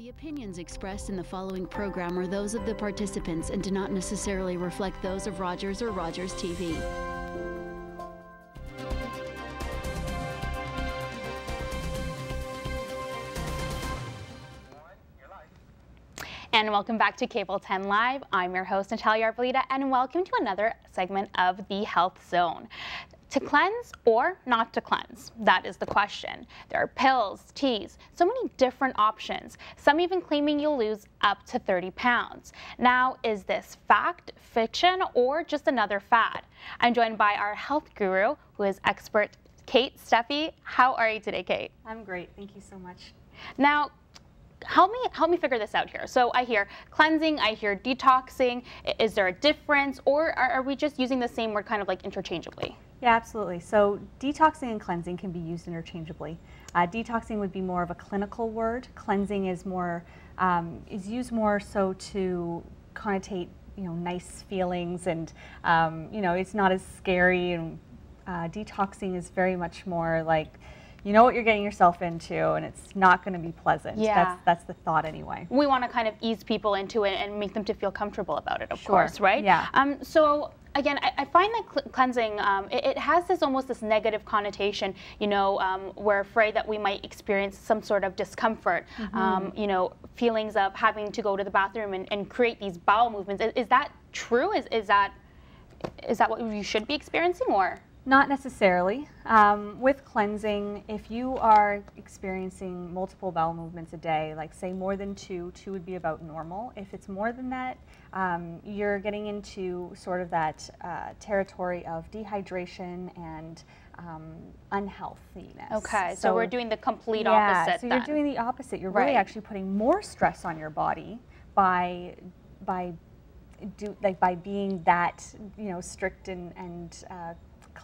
The opinions expressed in the following program are those of the participants and do not necessarily reflect those of Rogers or Rogers TV. And welcome back to Cable 10 Live. I'm your host, Natalia Arboleda, and welcome to another segment of the Health Zone. To cleanse or not to cleanse? That is the question. There are pills, teas, so many different options, some even claiming you'll lose up to 30 pounds. Now, is this fact, fiction, or just another fad? I'm joined by our health guru, who is expert Kate Stephey. How are you today, Kate? I'm great. Thank you so much. Now, help me help me figure this out here. So I hear cleansing, I hear detoxing. Is there a difference, or are, are we just using the same word kind of like interchangeably? Yeah, absolutely. So detoxing and cleansing can be used interchangeably. Uh, detoxing would be more of a clinical word. Cleansing is more um, is used more so to connotate you know nice feelings and um, you know it's not as scary and uh, detoxing is very much more like you know what you're getting yourself into and it's not going to be pleasant. Yeah. That's, that's the thought anyway. We want to kind of ease people into it and make them to feel comfortable about it, of Sure. course, right? Yeah. Um, so again, I, I find that cl- cleansing, um, it, it has this almost this negative connotation, you know, um, we're afraid that we might experience some sort of discomfort, Mm-hmm. um, you know, feelings of having to go to the bathroom and, and create these bowel movements. Is, is that true? Is, is that is that what you should be experiencing or? Not necessarily. Um, with cleansing, if you are experiencing multiple bowel movements a day, like say more than two, two would be about normal. If it's more than that, um, you're getting into sort of that uh, territory of dehydration and um, unhealthiness. Okay, so, we're doing the complete yeah, opposite so then. you're doing the opposite. You're really actually putting more stress on your body by by do like by being that you know strict and and uh,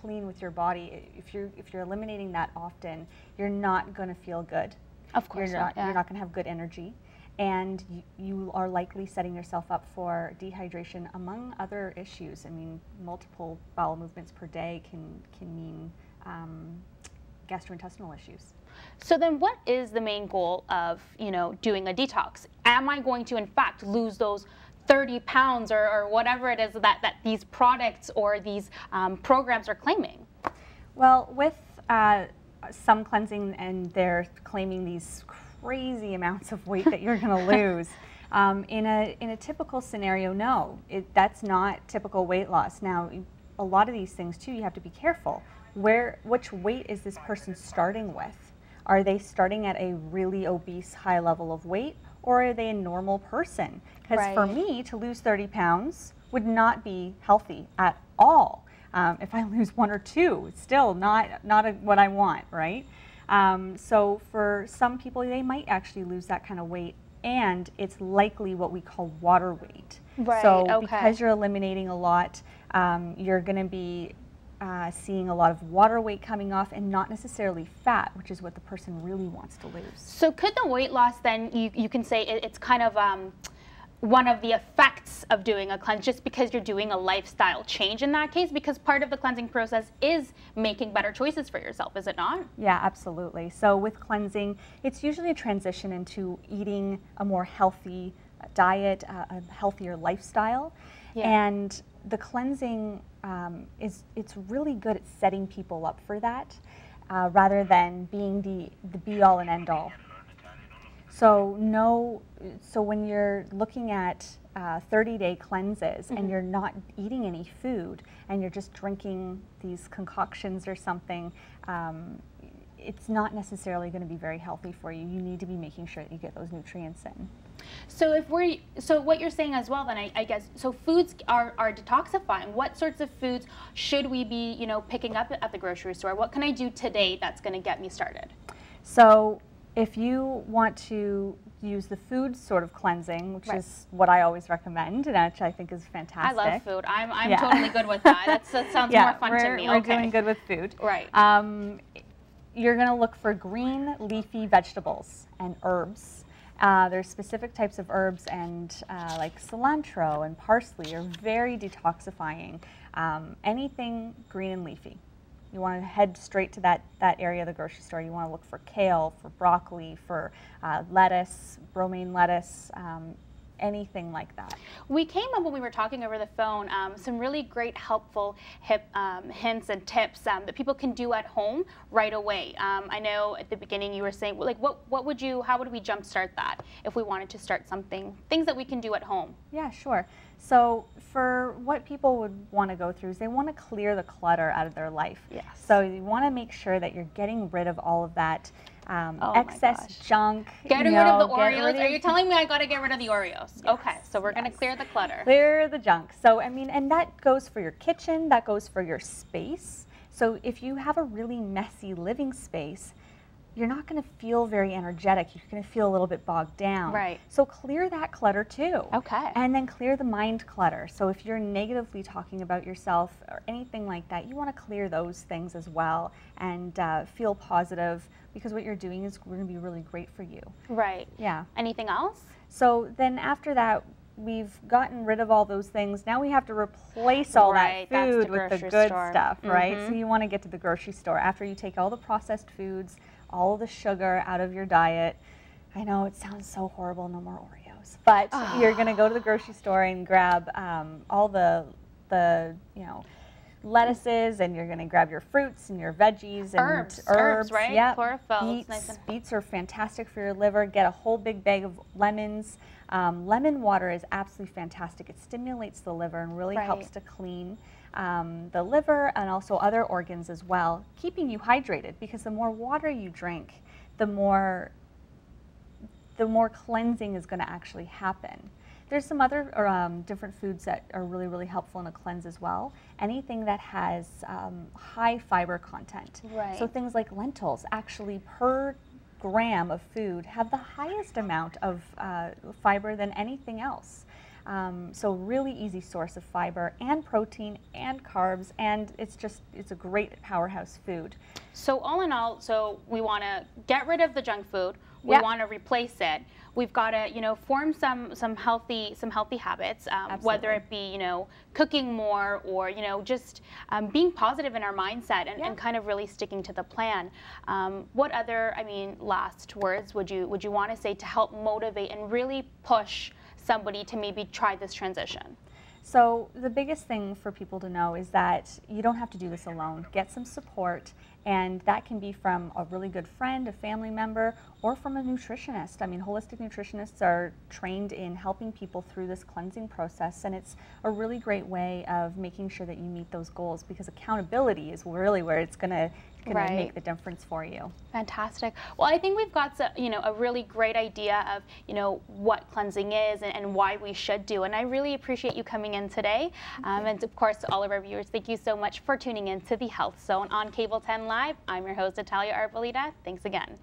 clean with your body. If you're if you're eliminating that often, you're not going to feel good. Of course you're not, yeah. You're not going to have good energy. And you, you are likely setting yourself up for dehydration, among other issues. I mean, multiple bowel movements per day can can mean um, gastrointestinal issues. So then what is the main goal of, you know, doing a detox? Am I going to in fact lose those 30 pounds or, or whatever it is that, that these products or these um, programs are claiming? Well, with uh, some cleansing, and they're claiming these crazy amounts of weight that you're going to lose. Um, in a in a typical scenario, no, it, that's not typical weight loss. Now, a lot of these things too, you have to be careful. Where which weight is this person starting with? Are they starting at a really obese high level of weight, or are they a normal person? Because for me, to lose 30 pounds would not be healthy at all. Um, if I lose one or two, it's still not not a, what I want, right? Um, so for some people, they might actually lose that kind of weight, and it's likely what we call water weight. Right, So okay. because you're eliminating a lot, um, you're going to be uh, seeing a lot of water weight coming off, and not necessarily fat, which is what the person really wants to lose. So could the weight loss then, you, you can say it, it's kind of um, one of the effects of doing a cleanse just because you're doing a lifestyle change in that case because part of the cleansing process is making better choices for yourself, is it not? Yeah, absolutely. So with cleansing, it's usually a transition into eating a more healthy diet, uh, a healthier lifestyle, Yeah. and the cleansing um, is it's really good at setting people up for that, uh, rather than being the the be all and end all. So no, so when you're looking at uh, 30-day cleanses and you're not eating any food and you're just drinking these concoctions or something, um, it's not necessarily going to be very healthy for you. You need to be making sure that you get those nutrients in. So if we're so what you're saying as well then I, I guess so foods are, are detoxifying. What sorts of foods should we be you know picking up at the grocery store? What can I do today that's going to get me started? So if you want to use the food sort of cleansing, which Right. is what I always recommend, and which I think is fantastic. I love food. I'm, I'm Yeah. totally good with that. That's, that sounds yeah, more fun we're, to me. We're okay. doing good with food. Right. Um, you're going to look for green leafy vegetables and herbs. Uh, there's specific types of herbs and uh, like cilantro and parsley are very detoxifying. Um, anything green and leafy. You want to head straight to that, that area of the grocery store. You want to look for kale, for broccoli, for uh, lettuce, romaine lettuce, um, anything like that. We came up when we were talking over the phone um, some really great helpful hip, um, hints and tips um, that people can do at home right away. Um, I know at the beginning you were saying like what what would you how would we jumpstart that if we wanted to start something things that we can do at home. Yeah, sure. So for what people would want to go through is they want to clear the clutter out of their life. Yes. So you want to make sure that you're getting rid of all of that um, Oh excess junk. Getting you rid of the Oreos? rid Are you telling me I got to get rid of the Oreos? okay, so we're going to clear the clutter. Clear the junk. So, I mean, and that goes for your kitchen, that goes for your space. So, if you have a really messy living space, you're not going to feel very energetic. You're going to feel a little bit bogged down. Right. So, clear that clutter too. Okay. And then clear the mind clutter. So, if you're negatively talking about yourself or anything like that, you want to clear those things as well and uh, feel positive because what you're doing is going to be really great for you. Right. Yeah. Anything else? So then after that, we've gotten rid of all those things. Now we have to replace all Right, that that's the food with the good store. stuff, right? So Mhm. you want to get to the grocery store after you take all the processed foods, all the sugar out of your diet. I know it sounds so horrible, no more Oreos, but you're going to go to the grocery store and grab um, all the the you know lettuces and you're going to grab your fruits and your veggies and Herbs, herbs, right? Yep. Chlorophyll, Beets, nice and- beets are fantastic for your liver. Get a whole big bag of lemons. Um, lemon water is absolutely fantastic. It stimulates the liver and really helps to clean um, the liver and also other organs as well, keeping you hydrated because the more water you drink, the more the more cleansing is going to actually happen. There's some other or, um, different foods that are really, really helpful in a cleanse as well. Anything that has um, high fiber content. So things like lentils actually per gram of food have the highest amount of uh, fiber than anything else. Um, so really easy source of fiber and protein and carbs and it's just it's a great powerhouse food. So all in all, so we want to get rid of the junk food. We Yep. want to replace it. We've got to, you know, form some some healthy some healthy habits. Um, whether it be, you know, cooking more or you know just um, being positive in our mindset and, Yeah. and kind of really sticking to the plan. Um, what other, I mean, last words would you would you want to say to help motivate and really push somebody to maybe try this transition? So the biggest thing for people to know is that you don't have to do this alone. Get some support, and that can be from a really good friend, a family member, or from a nutritionist. I mean, holistic nutritionists are trained in helping people through this cleansing process, and it's a really great way of making sure that you meet those goals because accountability is really where it's going to Right. make the difference for you. Fantastic. Well, I think we've got so- you know a really great idea of you know what cleansing is and, and why we should do. And I really appreciate you coming in today. Um, and of course, to all of our viewers, thank you so much for tuning in to the Health Zone on Cable 10 Live. I'm your host Natalia Arboleda. Thanks again.